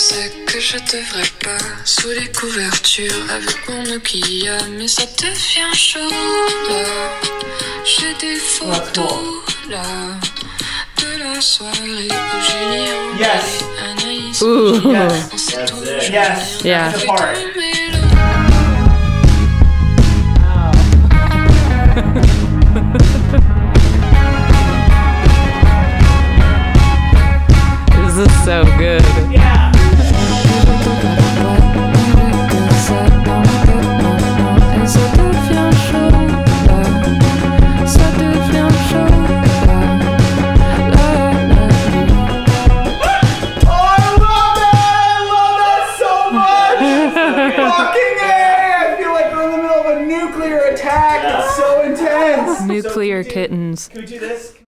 sais que je devrais pas sous les couvertures avec mon Nokia, mais ça devient chaud là. J'ai des photos là de la soirée où Julie Yes. et Anaïs Ooh. Yes. on That's it. Yes. Yeah. The part. This is so good. Nuclear attack. It's so intense. Nuclear kittens. Can we do this?